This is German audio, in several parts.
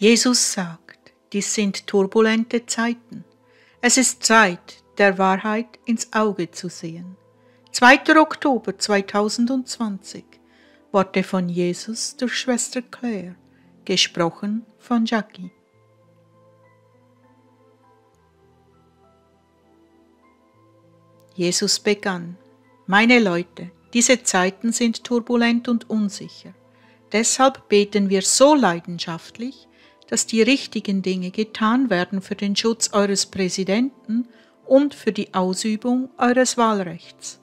Jesus sagt, dies sind turbulente Zeiten. Es ist Zeit, der Wahrheit ins Auge zu sehen. 2. Oktober 2020 Worte von Jesus durch Schwester Claire, gesprochen von Jackie. Jesus begann, meine Leute, diese Zeiten sind turbulent und unsicher. Deshalb beten wir so leidenschaftlich, dass die richtigen Dinge getan werden für den Schutz eures Präsidenten und für die Ausübung eures Wahlrechts.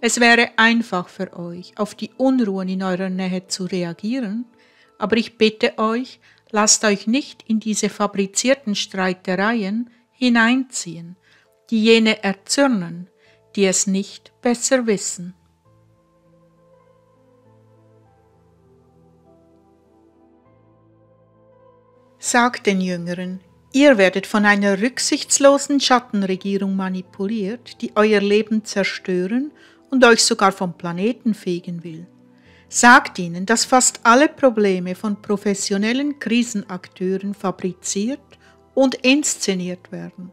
Es wäre einfach für euch, auf die Unruhen in eurer Nähe zu reagieren, aber ich bitte euch, lasst euch nicht in diese fabrizierten Streitereien hineinziehen, die jene erzürnen, die es nicht besser wissen. Sagt den Jüngeren, ihr werdet von einer rücksichtslosen Schattenregierung manipuliert, die euer Leben zerstören und euch sogar vom Planeten fegen will. Sagt ihnen, dass fast alle Probleme von professionellen Krisenakteuren fabriziert und inszeniert werden.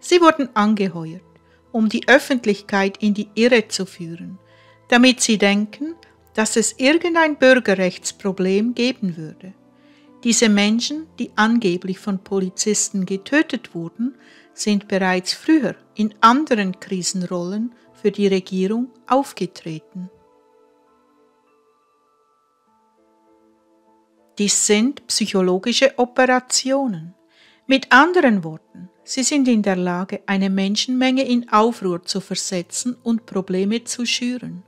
Sie wurden angeheuert, um die Öffentlichkeit in die Irre zu führen, damit sie denken, dass es irgendein Bürgerrechtsproblem geben würde. Diese Menschen, die angeblich von Polizisten getötet wurden, sind bereits früher in anderen Krisenrollen für die Regierung aufgetreten. Dies sind psychologische Operationen. Mit anderen Worten, sie sind in der Lage, eine Menschenmenge in Aufruhr zu versetzen und Probleme zu schüren.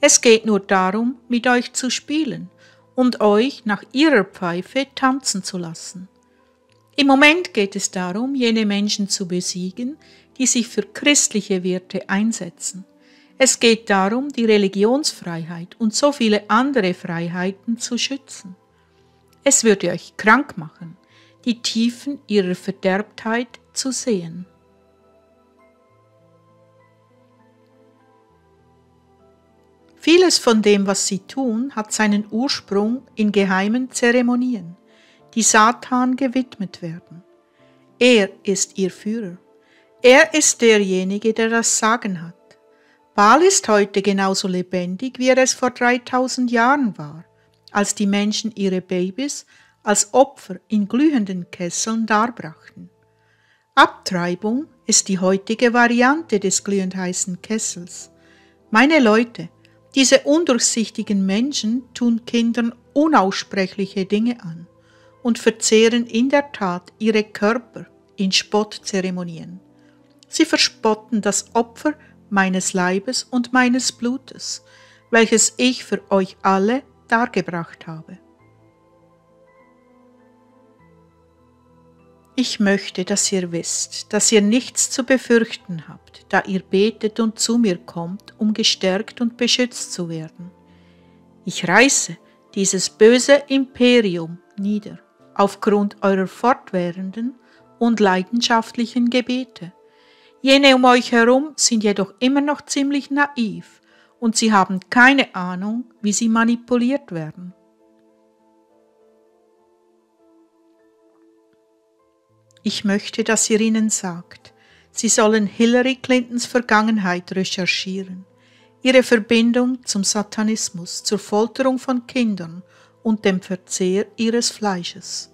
Es geht nur darum, mit euch zu spielen und euch nach ihrer Pfeife tanzen zu lassen. Im Moment geht es darum, jene Menschen zu besiegen, die sich für christliche Werte einsetzen. Es geht darum, die Religionsfreiheit und so viele andere Freiheiten zu schützen. Es würde euch krank machen, die Tiefen ihrer Verderbtheit zu sehen. Vieles von dem, was sie tun, hat seinen Ursprung in geheimen Zeremonien, die Satan gewidmet werden. Er ist ihr Führer. Er ist derjenige, der das Sagen hat. Baal ist heute genauso lebendig, wie er es vor 3000 Jahren war, als die Menschen ihre Babys als Opfer in glühenden Kesseln darbrachten. Abtreibung ist die heutige Variante des glühend heißen Kessels. Meine Leute, diese undurchsichtigen Menschen tun Kindern unaussprechliche Dinge an und verzehren in der Tat ihre Körper in Spottzeremonien. Sie verspotten das Opfer meines Leibes und meines Blutes, welches ich für euch alle dargebracht habe. Ich möchte, dass ihr wisst, dass ihr nichts zu befürchten habt, da ihr betet und zu mir kommt, um gestärkt und beschützt zu werden. Ich reiße dieses böse Imperium nieder, aufgrund eurer fortwährenden und leidenschaftlichen Gebete. Jene um euch herum sind jedoch immer noch ziemlich naiv und sie haben keine Ahnung, wie sie manipuliert werden. Ich möchte, dass ihr ihnen sagt, sie sollen Hillary Clintons Vergangenheit recherchieren, ihre Verbindung zum Satanismus, zur Folterung von Kindern und dem Verzehr ihres Fleisches.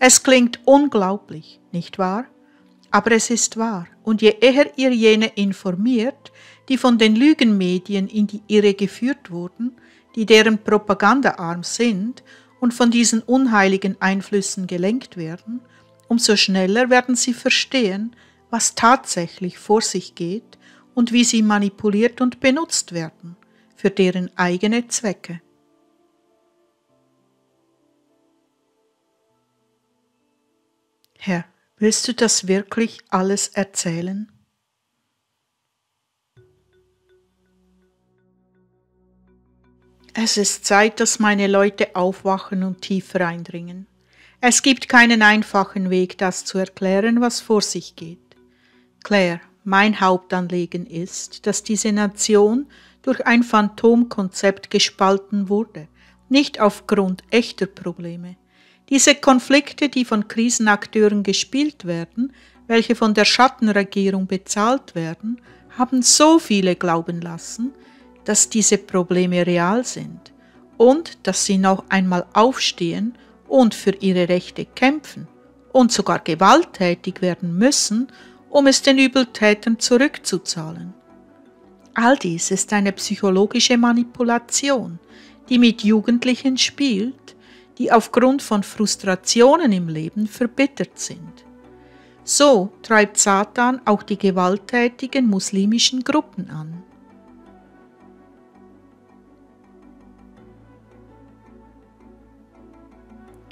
Es klingt unglaublich, nicht wahr? Aber es ist wahr, und je eher ihr jene informiert, die von den Lügenmedien in die Irre geführt wurden, die deren Propagandaarm sind und von diesen unheiligen Einflüssen gelenkt werden, umso schneller werden sie verstehen, was tatsächlich vor sich geht und wie sie manipuliert und benutzt werden für deren eigene Zwecke. Herr, willst du das wirklich alles erzählen? Es ist Zeit, dass meine Leute aufwachen und tiefer eindringen. Es gibt keinen einfachen Weg, das zu erklären, was vor sich geht. Claire, mein Hauptanliegen ist, dass diese Nation durch ein Phantomkonzept gespalten wurde, nicht aufgrund echter Probleme. Diese Konflikte, die von Krisenakteuren gespielt werden, welche von der Schattenregierung bezahlt werden, haben so viele glauben lassen, dass diese Probleme real sind und dass sie noch einmal aufstehen und für ihre Rechte kämpfen und sogar gewalttätig werden müssen, um es den Übeltätern zurückzuzahlen. All dies ist eine psychologische Manipulation, die mit Jugendlichen spielt, die aufgrund von Frustrationen im Leben verbittert sind. So treibt Satan auch die gewalttätigen muslimischen Gruppen an.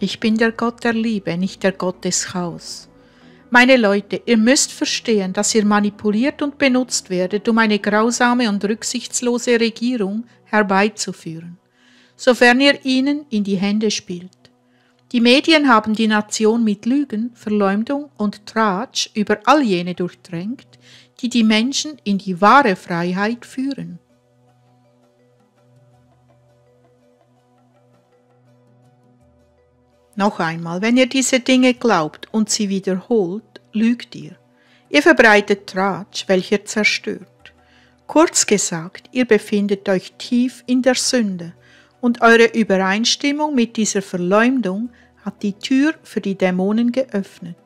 Ich bin der Gott der Liebe, nicht der Gott des Chaos. Meine Leute, ihr müsst verstehen, dass ihr manipuliert und benutzt werdet, um eine grausame und rücksichtslose Regierung herbeizuführen, sofern ihr ihnen in die Hände spielt. Die Medien haben die Nation mit Lügen, Verleumdung und Tratsch über all jene durchdrängt, die die Menschen in die wahre Freiheit führen. Noch einmal, wenn ihr diese Dinge glaubt und sie wiederholt, lügt ihr. Ihr verbreitet Tratsch, welcher zerstört. Kurz gesagt, ihr befindet euch tief in der Sünde und eure Übereinstimmung mit dieser Verleumdung hat die Tür für die Dämonen geöffnet,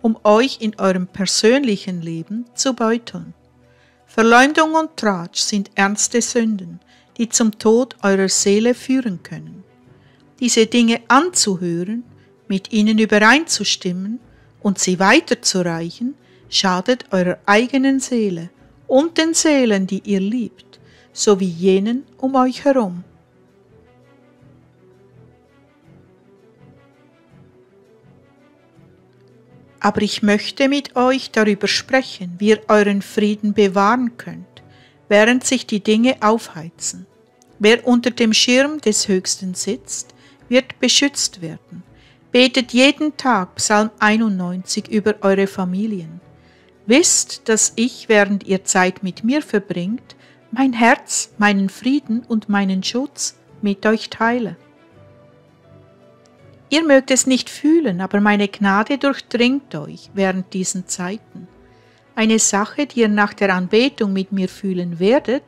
um euch in eurem persönlichen Leben zu beuteln. Verleumdung und Tratsch sind ernste Sünden, die zum Tod eurer Seele führen können diese Dinge anzuhören, mit ihnen übereinzustimmen und sie weiterzureichen, schadet eurer eigenen Seele und den Seelen, die ihr liebt, sowie jenen um euch herum. Aber ich möchte mit euch darüber sprechen, wie ihr euren Frieden bewahren könnt, während sich die Dinge aufheizen. Wer unter dem Schirm des Höchsten sitzt, wird beschützt werden. Betet jeden Tag Psalm 91 über eure Familien. Wisst, dass ich, während ihr Zeit mit mir verbringt, mein Herz, meinen Frieden und meinen Schutz mit euch teile. Ihr mögt es nicht fühlen, aber meine Gnade durchdringt euch während diesen Zeiten. Eine Sache, die ihr nach der Anbetung mit mir fühlen werdet,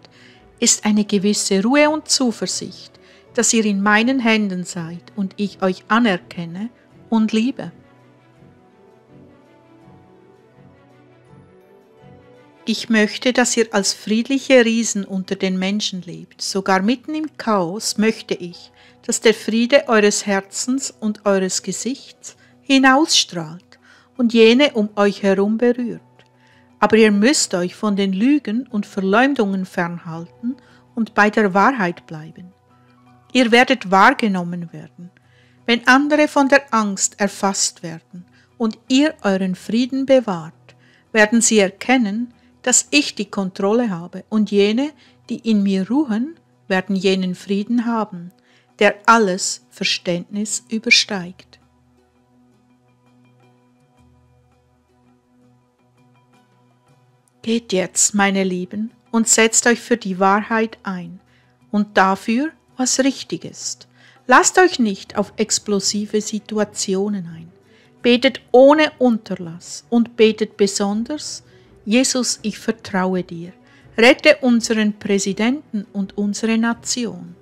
ist eine gewisse Ruhe und Zuversicht, dass ihr in meinen Händen seid und ich euch anerkenne und liebe. Ich möchte, dass ihr als friedliche Riesen unter den Menschen lebt. Sogar mitten im Chaos möchte ich, dass der Friede eures Herzens und eures Gesichts hinausstrahlt und jene um euch herum berührt. Aber ihr müsst euch von den Lügen und Verleumdungen fernhalten und bei der Wahrheit bleiben. Ihr werdet wahrgenommen werden, wenn andere von der Angst erfasst werden und ihr euren Frieden bewahrt, werden sie erkennen, dass ich die Kontrolle habe und jene, die in mir ruhen, werden jenen Frieden haben, der alles Verständnis übersteigt. Geht jetzt, meine Lieben, und setzt euch für die Wahrheit ein und dafür, was richtig ist. Lasst euch nicht auf explosive Situationen ein. Betet ohne Unterlass und betet besonders, Jesus, ich vertraue dir. Rette unseren Präsidenten und unsere Nation.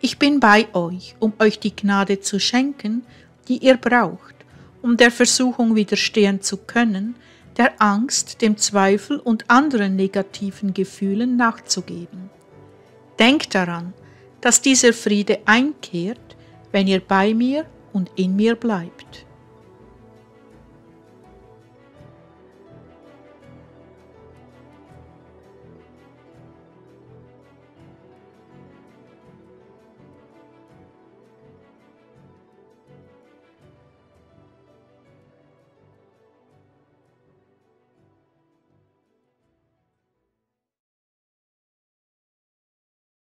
Ich bin bei euch, um euch die Gnade zu schenken, die ihr braucht, um der Versuchung widerstehen zu können, der Angst, dem Zweifel und anderen negativen Gefühlen nachzugeben. Denkt daran, dass dieser Friede einkehrt, wenn ihr bei mir und in mir bleibt.